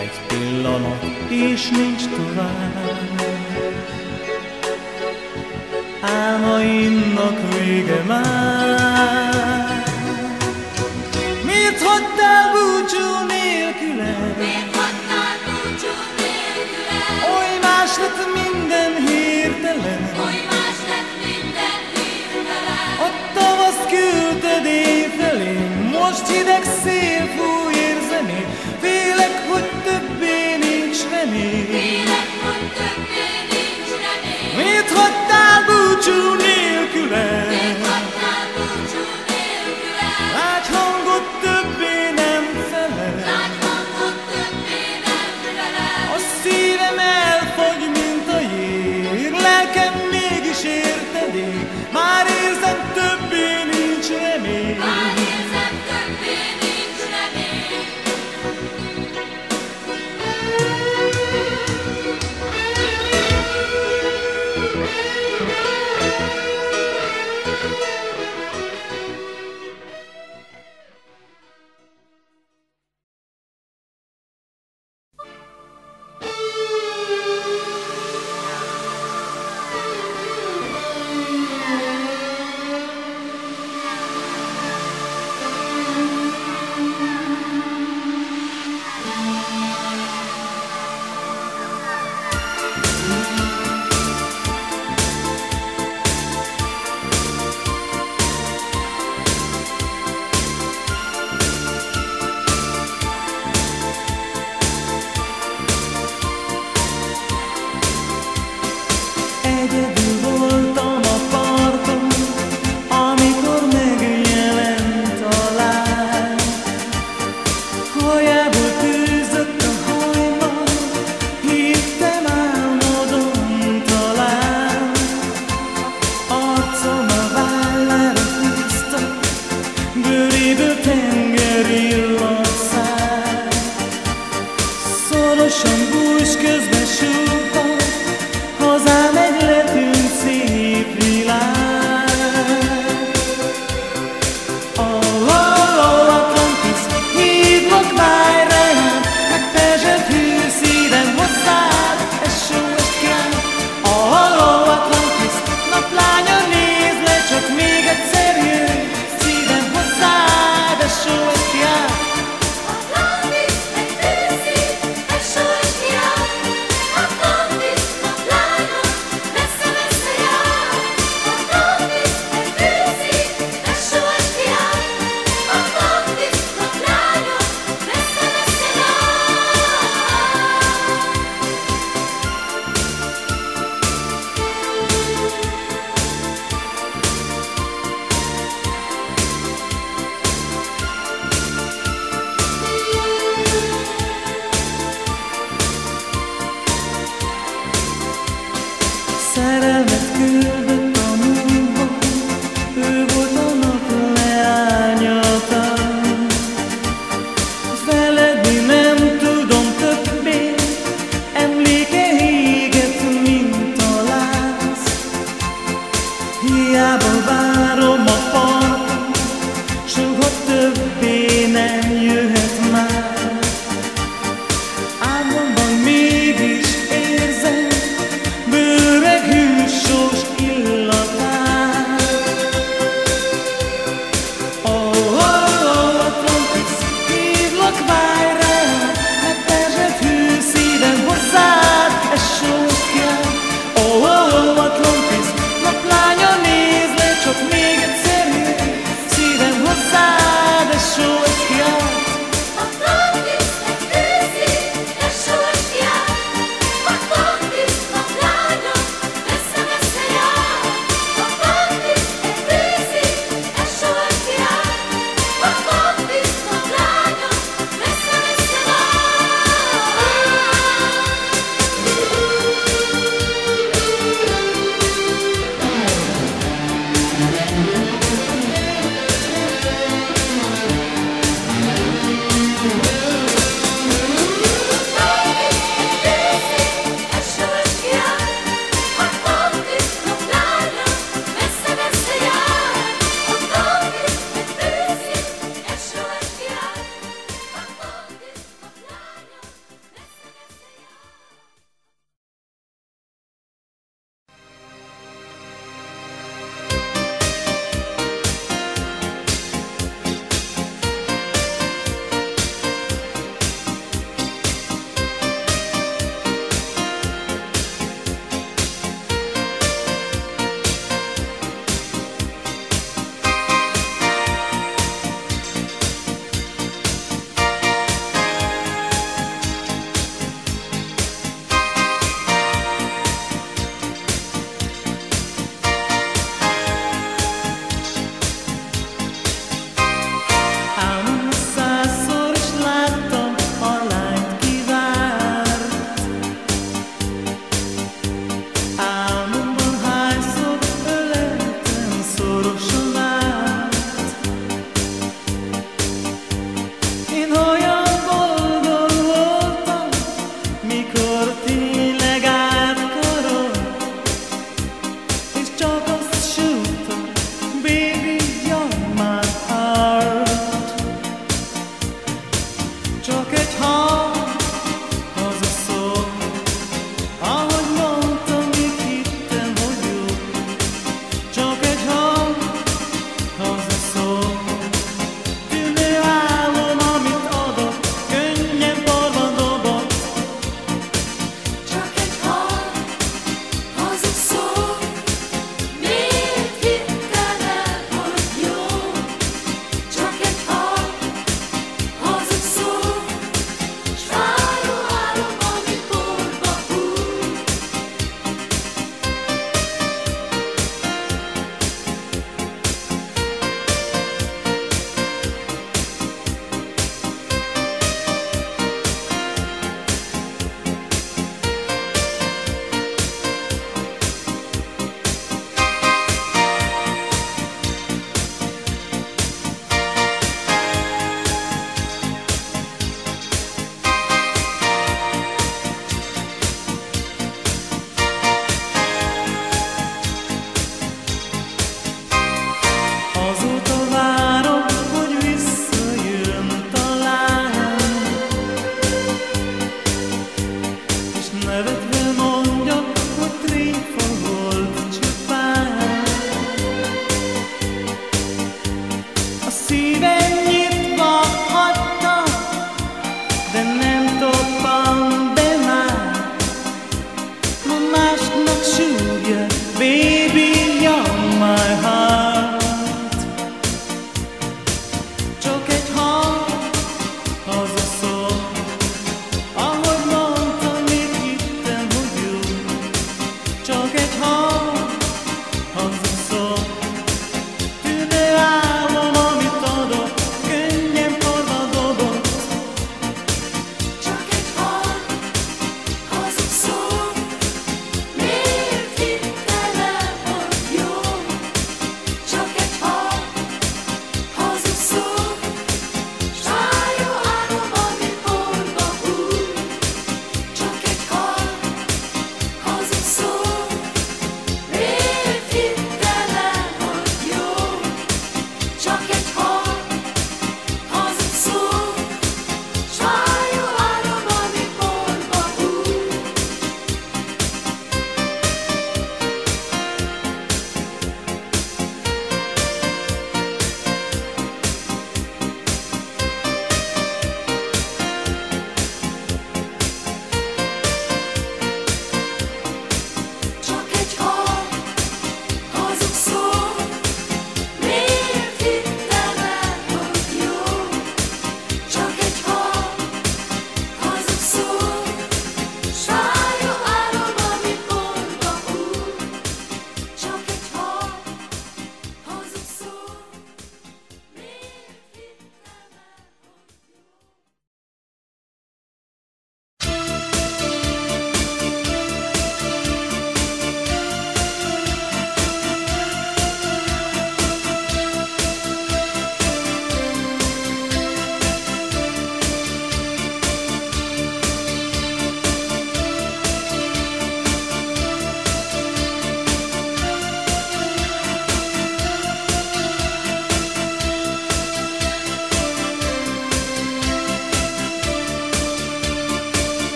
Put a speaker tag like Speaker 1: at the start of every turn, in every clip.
Speaker 1: Egy
Speaker 2: pillanat, és nincs tovább. Álmaimnak vége már. Miért hagytál búcsú nélkülem?
Speaker 1: Miért hagytál búcsú nélkülem?
Speaker 2: Oly más lett minden hirtelen.
Speaker 1: Oly más lett minden hirtelen.
Speaker 2: A tavaszt küldted éjfelé, most hideg szél.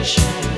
Speaker 2: passion.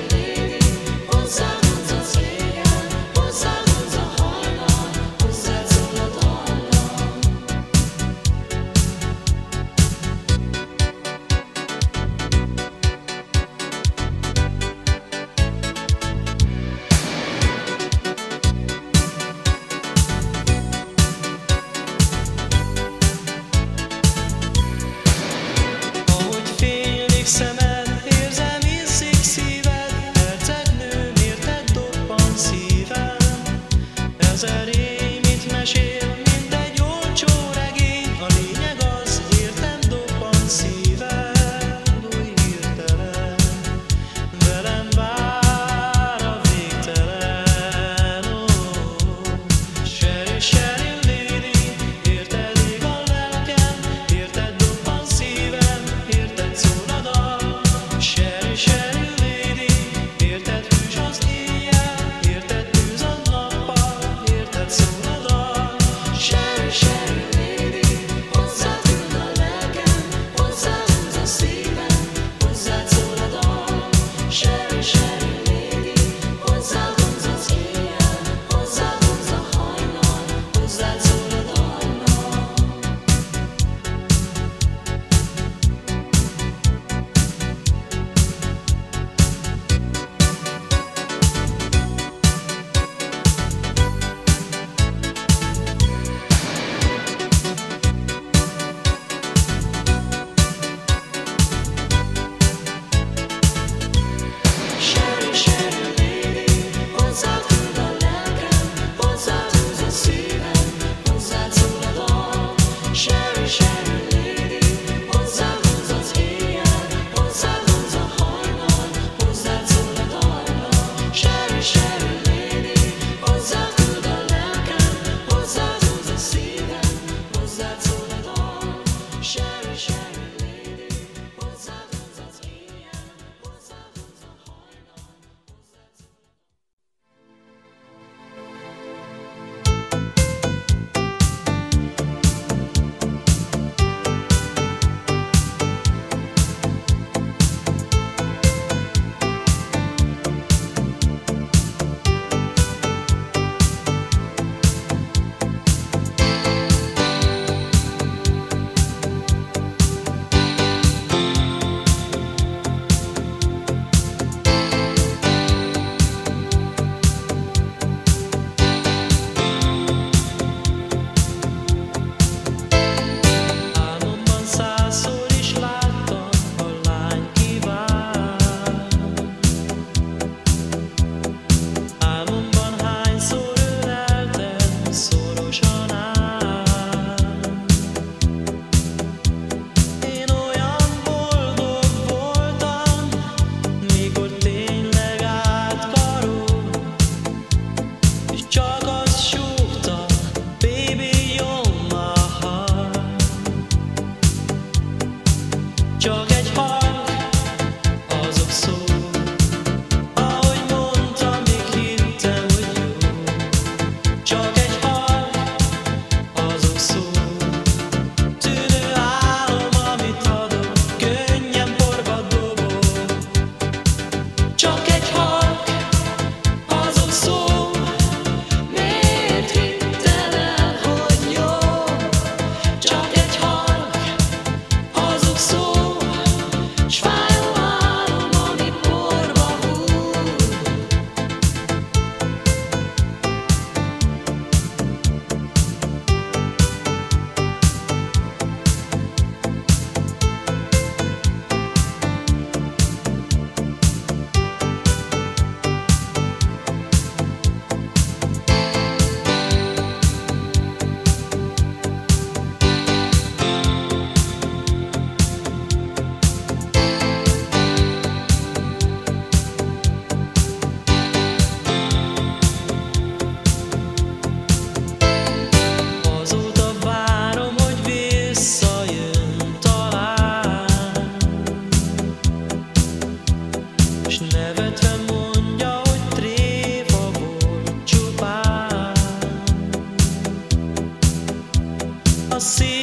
Speaker 2: see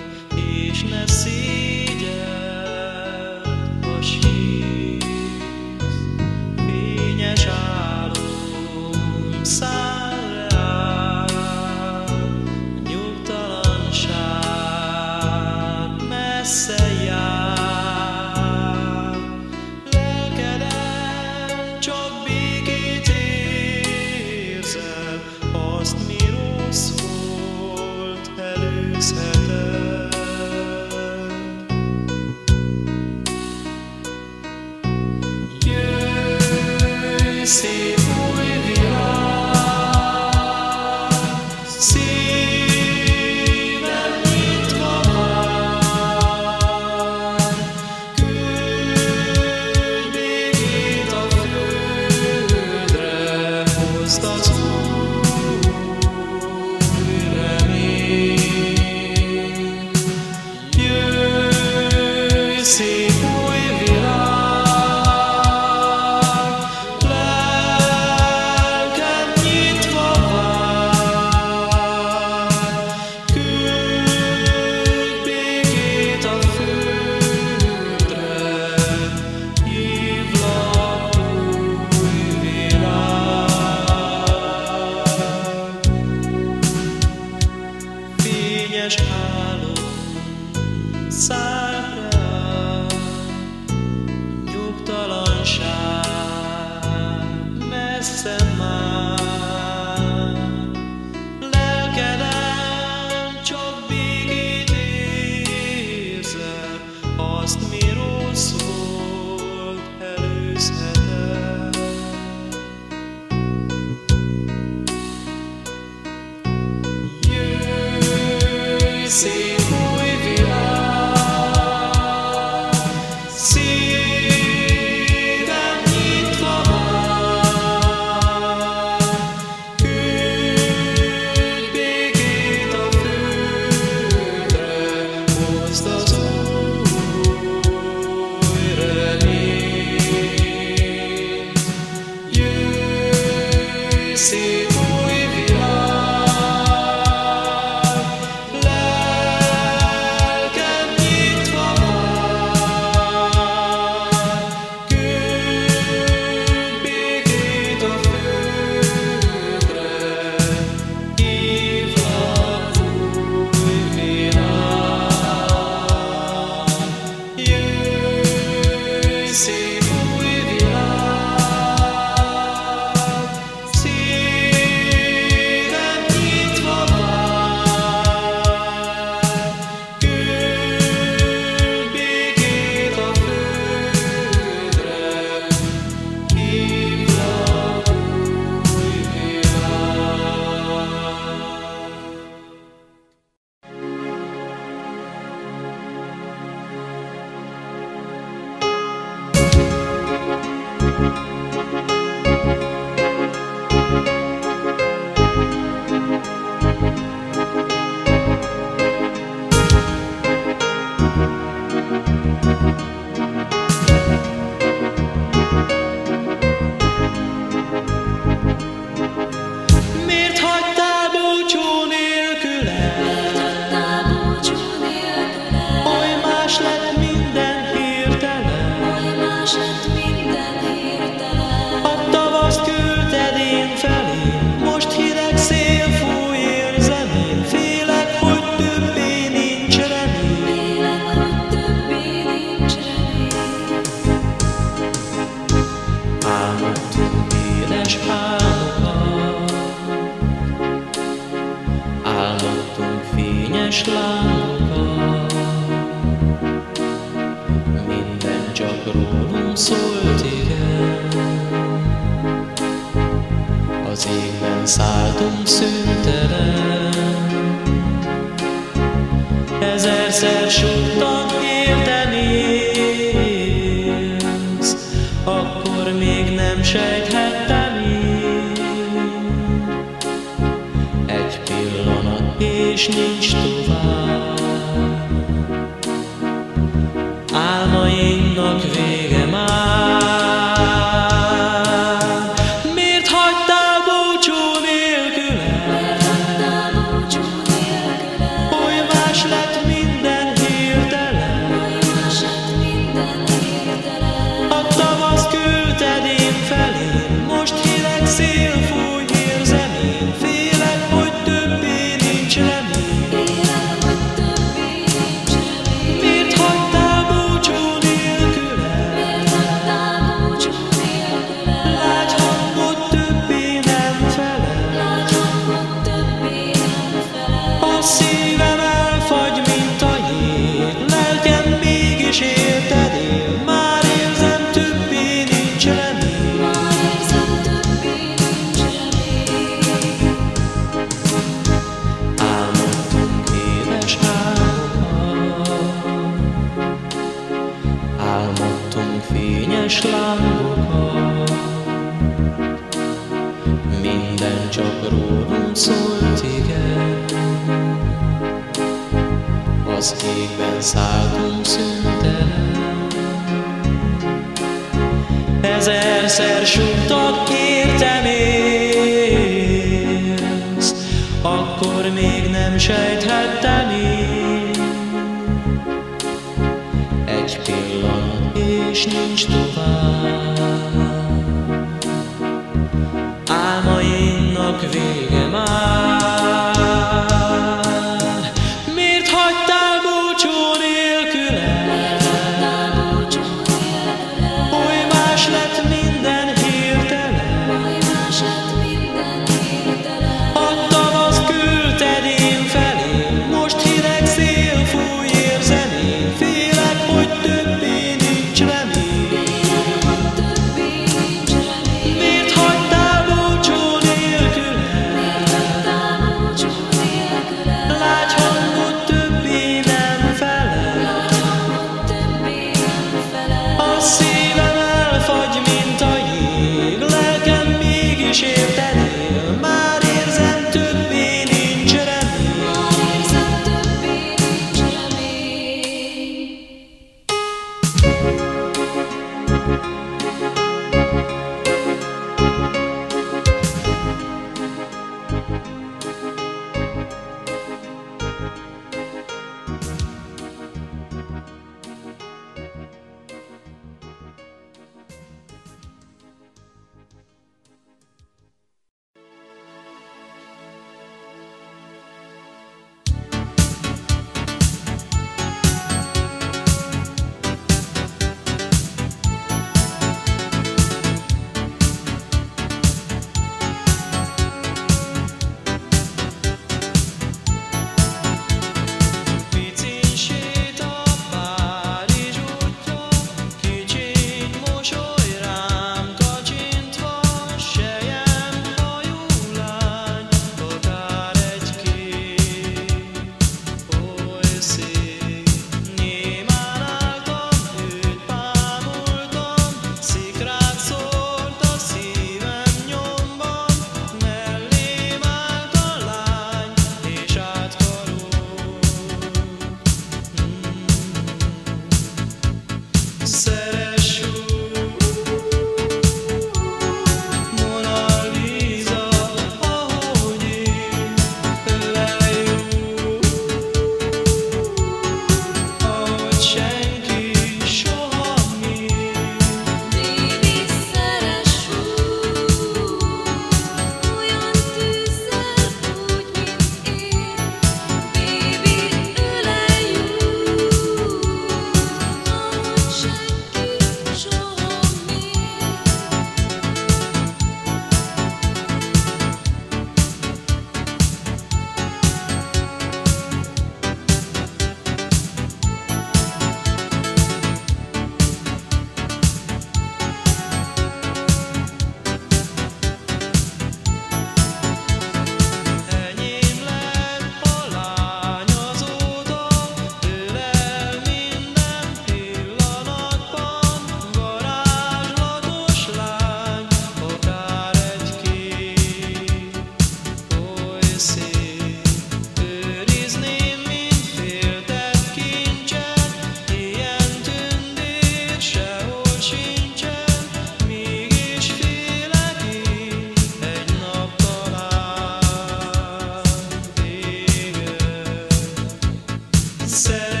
Speaker 2: said.